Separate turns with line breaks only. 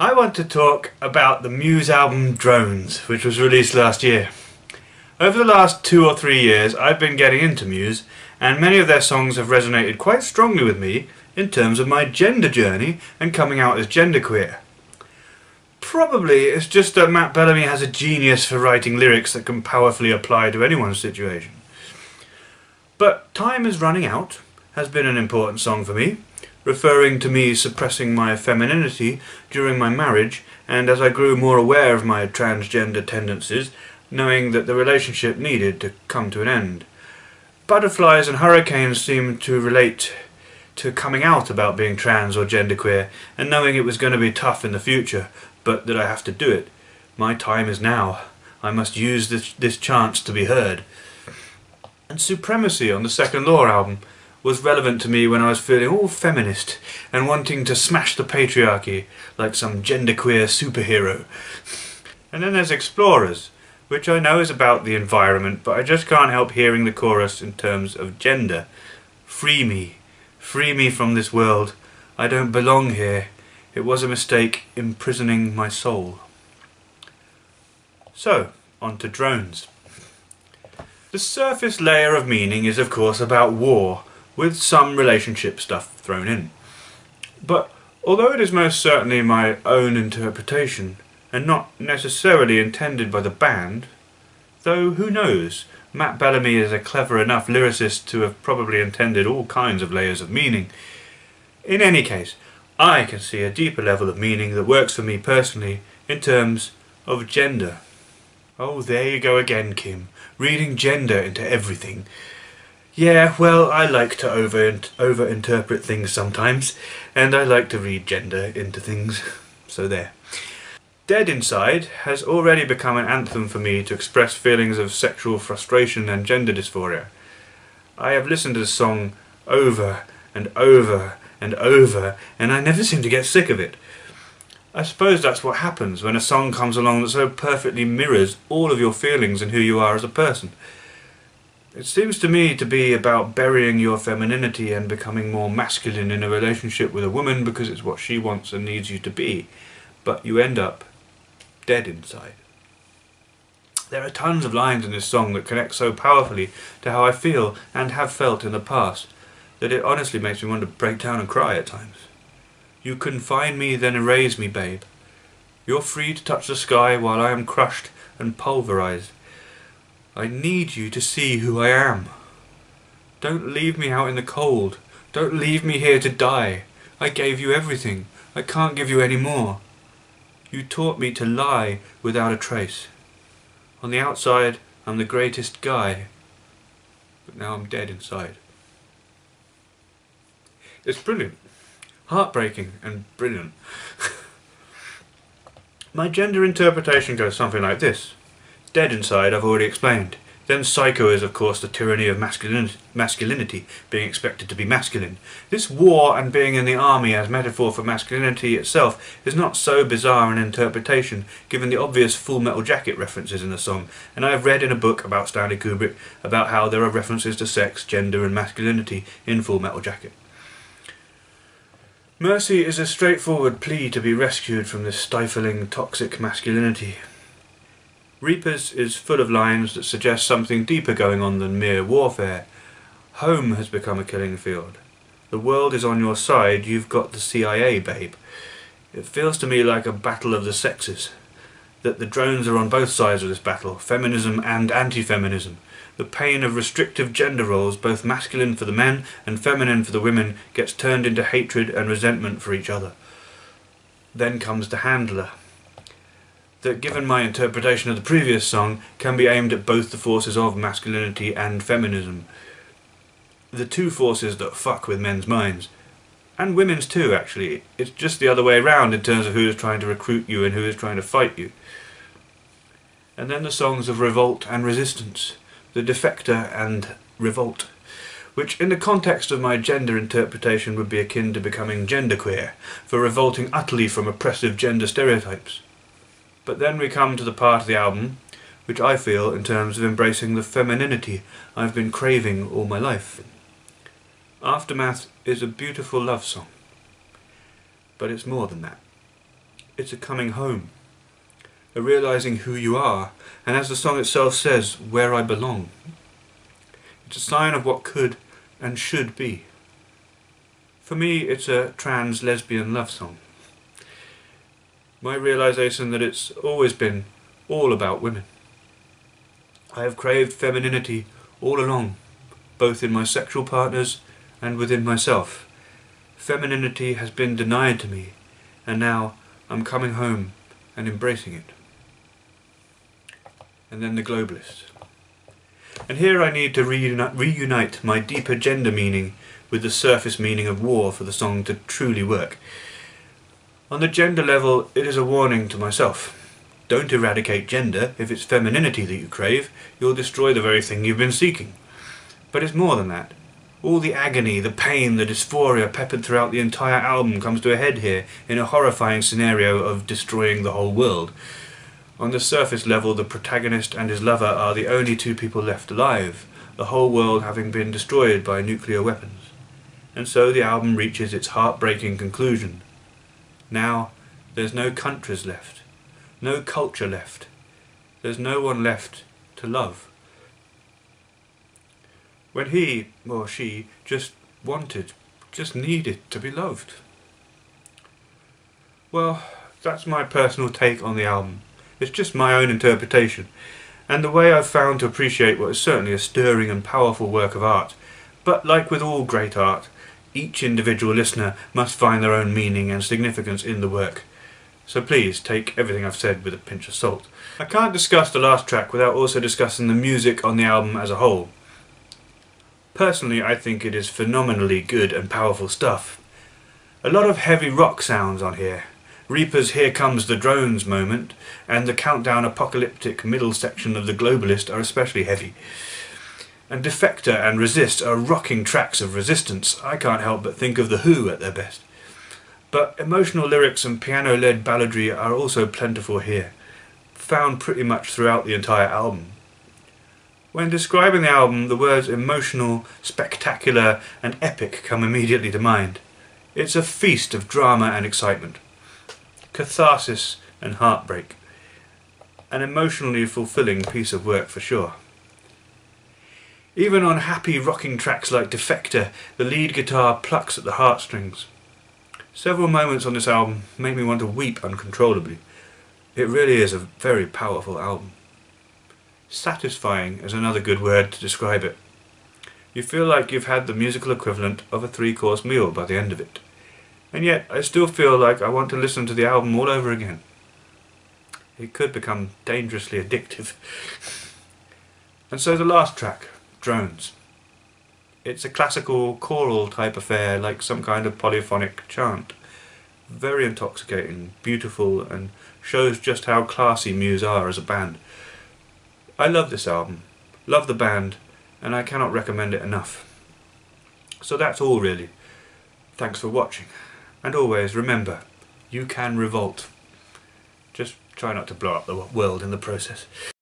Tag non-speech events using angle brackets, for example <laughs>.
I want to talk about the Muse album Drones, which was released last year. Over the last two or three years, I've been getting into Muse, and many of their songs have resonated quite strongly with me in terms of my gender journey and coming out as genderqueer. Probably it's just that Matt Bellamy has a genius for writing lyrics that can powerfully apply to anyone's situation. But Time is Running Out has been an important song for me, referring to me suppressing my femininity during my marriage and as I grew more aware of my transgender tendencies, knowing that the relationship needed to come to an end. Butterflies and hurricanes seemed to relate to coming out about being trans or genderqueer and knowing it was going to be tough in the future, but that I have to do it. My time is now. I must use this, this chance to be heard. And Supremacy on the Second Law album was relevant to me when I was feeling all feminist and wanting to smash the patriarchy like some genderqueer superhero. And then there's Explorers, which I know is about the environment, but I just can't help hearing the chorus in terms of gender. Free me. Free me from this world. I don't belong here. It was a mistake imprisoning my soul. So, on to drones. The surface layer of meaning is of course about war, with some relationship stuff thrown in. But although it is most certainly my own interpretation, and not necessarily intended by the band, though who knows, Matt Bellamy is a clever enough lyricist to have probably intended all kinds of layers of meaning. In any case, I can see a deeper level of meaning that works for me personally in terms of gender. Oh, there you go again, Kim, reading gender into everything. Yeah, well, I like to over overinterpret things sometimes, and I like to read gender into things. <laughs> So there. Dead Inside has already become an anthem for me to express feelings of sexual frustration and gender dysphoria. I have listened to the song over and over and over, and I never seem to get sick of it. I suppose that's what happens when a song comes along that so perfectly mirrors all of your feelings and who you are as a person. It seems to me to be about burying your femininity and becoming more masculine in a relationship with a woman because it's what she wants and needs you to be, but you end up dead inside. There are tons of lines in this song that connect so powerfully to how I feel and have felt in the past that it honestly makes me want to break down and cry at times. You confine me, then erase me, babe. You're free to touch the sky while I am crushed and pulverized. I need you to see who I am. Don't leave me out in the cold. Don't leave me here to die. I gave you everything. I can't give you any more. You taught me to lie without a trace. On the outside, I'm the greatest guy. But now I'm dead inside. It's brilliant. Heartbreaking and brilliant. <laughs> My gender interpretation goes something like this. Dead inside, I've already explained. Then psycho is, of course, the tyranny of masculin masculinity, being expected to be masculine. This war and being in the army as metaphor for masculinity itself is not so bizarre an interpretation, given the obvious Full Metal Jacket references in the song, and I have read in a book about Stanley Kubrick about how there are references to sex, gender and masculinity in Full Metal Jacket. Mercy is a straightforward plea to be rescued from this stifling, toxic masculinity. Reapers is full of lines that suggest something deeper going on than mere warfare. Home has become a killing field. The world is on your side, you've got the CIA, babe. It feels to me like a battle of the sexes. That the drones are on both sides of this battle, feminism and anti-feminism. The pain of restrictive gender roles, both masculine for the men and feminine for the women, gets turned into hatred and resentment for each other. Then comes the handler, that given my interpretation of the previous song can be aimed at both the forces of masculinity and feminism. The two forces that fuck with men's minds. And women's too, actually. It's just the other way around in terms of who is trying to recruit you and who is trying to fight you. And then the songs of revolt and resistance. The defector and revolt. Which in the context of my gender interpretation would be akin to becoming genderqueer, for revolting utterly from oppressive gender stereotypes. But then we come to the part of the album which I feel in terms of embracing the femininity I've been craving all my life. Aftermath is a beautiful love song, but it's more than that. it's a coming home, a realizing who you are, and as the song itself says, where I belong. It's a sign of what could and should be. For me, it's a trans lesbian love song. My realization that it's always been all about women. I have craved femininity all along, both in my sexual partners and within myself. Femininity has been denied to me, and now I'm coming home and embracing it. And then the globalist. And here I need to reuni reunite my deeper gender meaning with the surface meaning of war for the song to truly work. On the gender level, it is a warning to myself. Don't eradicate gender. If it's femininity that you crave, you'll destroy the very thing you've been seeking. But it's more than that. All the agony, the pain, the dysphoria peppered throughout the entire album comes to a head here in a horrifying scenario of destroying the whole world. On the surface level, the protagonist and his lover are the only two people left alive, the whole world having been destroyed by nuclear weapons and so the album reaches its heartbreaking conclusion. Now, there's no countries left, no culture left, there's no one left to love. When he, or she, just wanted, just needed to be loved. Well, that's my personal take on the album. It's just my own interpretation, and the way I've found to appreciate what is certainly a stirring and powerful work of art. But like with all great art, each individual listener must find their own meaning and significance in the work. So please take everything I've said with a pinch of salt. I can't discuss the last track without also discussing the music on the album as a whole. Personally, I think it is phenomenally good and powerful stuff. A lot of heavy rock sounds on here. Reaper's Here Comes the Drones moment and the countdown apocalyptic middle section of The Globalist are especially heavy and Defector and Resist are rocking tracks of resistance. I can't help but think of The Who at their best. But emotional lyrics and piano-led balladry are also plentiful here, found pretty much throughout the entire album. When describing the album, the words emotional, spectacular and epic come immediately to mind. It's a feast of drama and excitement, catharsis and heartbreak. An emotionally fulfilling piece of work for sure. Even on happy rocking tracks like Defector, the lead guitar plucks at the heartstrings. Several moments on this album make me want to weep uncontrollably. It really is a very powerful album. Satisfying is another good word to describe it. You feel like you've had the musical equivalent of a three-course meal by the end of it. And yet, I still feel like I want to listen to the album all over again. It could become dangerously addictive. <laughs> and so the last track, drones. It's a classical choral type affair, like some kind of polyphonic chant. Very intoxicating, beautiful, and shows just how classy Muse are as a band. I love this album, love the band, and I cannot recommend it enough. So that's all really. Thanks for watching. And always remember, you can revolt. Just try not to blow up the world in the process.